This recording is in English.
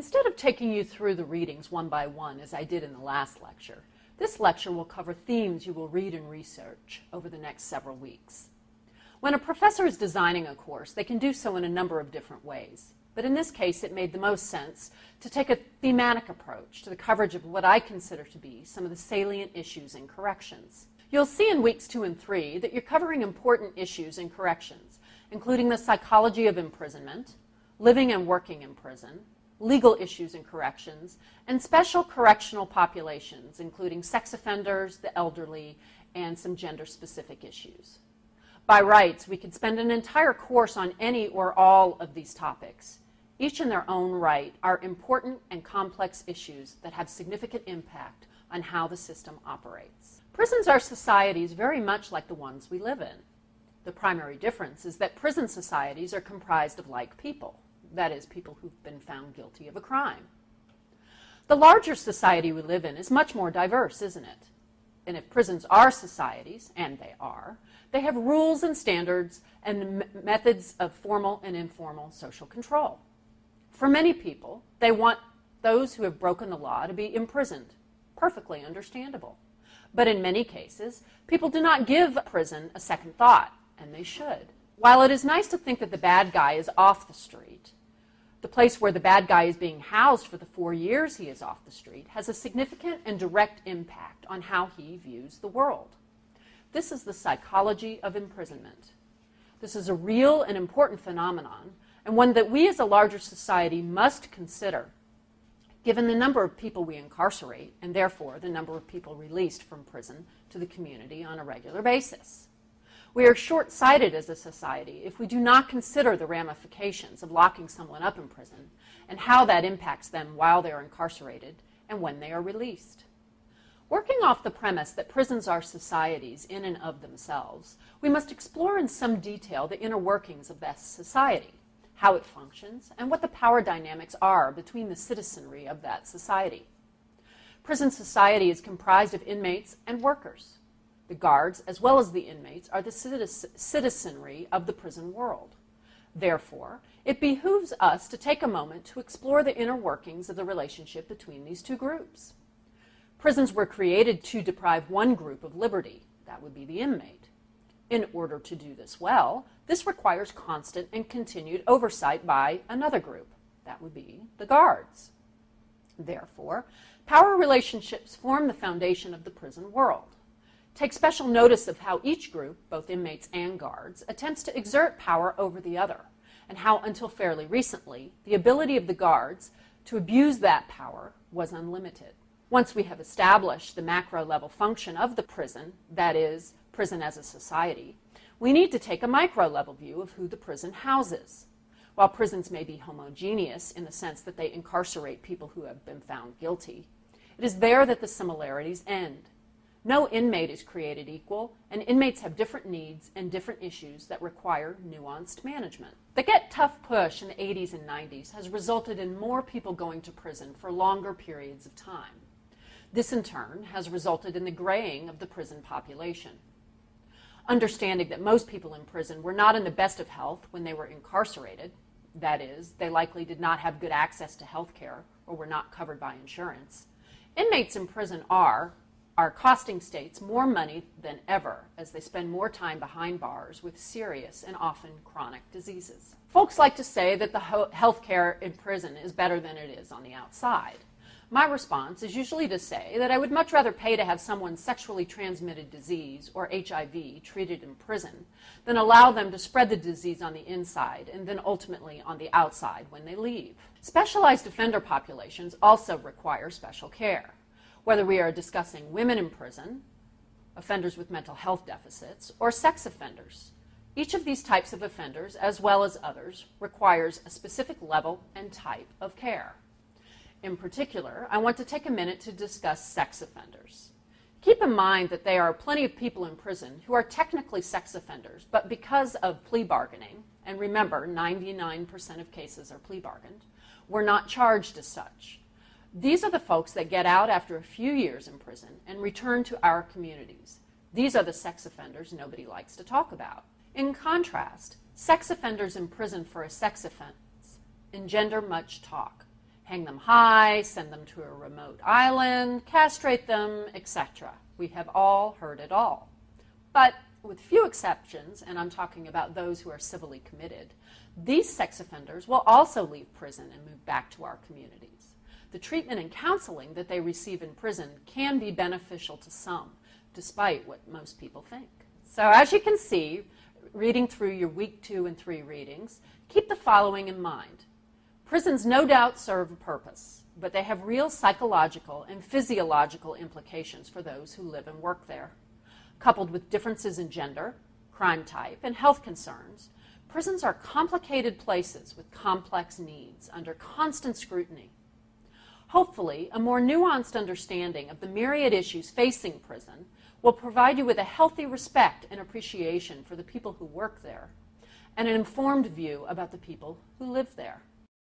Instead of taking you through the readings one by one as I did in the last lecture, this lecture will cover themes you will read and research over the next several weeks. When a professor is designing a course, they can do so in a number of different ways. But in this case, it made the most sense to take a thematic approach to the coverage of what I consider to be some of the salient issues in corrections. You'll see in weeks two and three that you're covering important issues in corrections, including the psychology of imprisonment, living and working in prison, legal issues in corrections, and special correctional populations, including sex offenders, the elderly, and some gender specific issues. By rights, we could spend an entire course on any or all of these topics. Each in their own right are important and complex issues that have significant impact on how the system operates. Prisons are societies very much like the ones we live in. The primary difference is that prison societies are comprised of like people, that is, people who've been found guilty of a crime. The larger society we live in is much more diverse, isn't it? And if prisons are societies, and they are, they have rules and standards and methods of formal and informal social control. For many people, they want those who have broken the law to be imprisoned. Perfectly understandable. But in many cases, people do not give prison a second thought, and they should. While it is nice to think that the bad guy is off the street, the place where the bad guy is being housed for the four years he is off the street has a significant and direct impact on how he views the world. This is the psychology of imprisonment. This is a real and important phenomenon, and one that we as a larger society must consider, given the number of people we incarcerate, and therefore the number of people released from prison to the community on a regular basis. We are short sighted as a society if we do not consider the ramifications of locking someone up in prison and how that impacts them while they are incarcerated and when they are released. Working off the premise that prisons are societies in and of themselves, we must explore in some detail the inner workings of that society, how it functions, and what the power dynamics are between the citizenry of that society. Prison society is comprised of inmates and workers. The guards, as well as the inmates, are the citizenry of the prison world. Therefore, it behooves us to take a moment to explore the inner workings of the relationship between these two groups. Prisons were created to deprive one group of liberty, that would be the inmate. In order to do this well, this requires constant and continued oversight by another group, that would be the guards. Therefore, power relationships form the foundation of the prison world. Take special notice of how each group, both inmates and guards, attempts to exert power over the other, and how, until fairly recently, the ability of the guards to abuse that power was unlimited. Once we have established the macro level function of the prison, that is, prison as a society, we need to take a micro level view of who the prison houses. While prisons may be homogeneous in the sense that they incarcerate people who have been found guilty, it is there that the similarities end. No inmate is created equal, and inmates have different needs and different issues that require nuanced management. The Get Tough push in the 80s and 90s has resulted in more people going to prison for longer periods of time. This, in turn, has resulted in the graying of the prison population. Understanding that most people in prison were not in the best of health when they were incarcerated, that is, they likely did not have good access to health care or were not covered by insurance, inmates in prison are, are costing states more money than ever as they spend more time behind bars with serious and often chronic diseases. Folks like to say that the health care in prison is better than it is on the outside. My response is usually to say that I would much rather pay to have someone's sexually transmitted disease, or HIV, treated in prison than allow them to spread the disease on the inside and then ultimately on the outside when they leave. Specialized offender populations also require special care. Whether we are discussing women in prison, offenders with mental health deficits, or sex offenders, each of these types of offenders, as well as others, requires a specific level and type of care. In particular, I want to take a minute to discuss sex offenders. Keep in mind that there are plenty of people in prison who are technically sex offenders, but because of plea bargaining, and remember, 99% of cases are plea bargained, were not charged as such. These are the folks that get out after a few years in prison and return to our communities. These are the sex offenders nobody likes to talk about. In contrast, sex offenders in prison for a sex offense engender much talk. hang them high, send them to a remote island, castrate them, etc. We have all heard it all. But with few exceptions, and I'm talking about those who are civilly committed, these sex offenders will also leave prison and move back to our communities. The treatment and counseling that they receive in prison can be beneficial to some, despite what most people think. So, as you can see, reading through your week two and three readings, keep the following in mind. Prisons no doubt serve a purpose, but they have real psychological and physiological implications for those who live and work there. Coupled with differences in gender, crime type, and health concerns, prisons are complicated places with complex needs under constant scrutiny. Hopefully, a more nuanced understanding of the myriad issues facing prison will provide you with a healthy respect and appreciation for the people who work there and an informed view about the people who live there.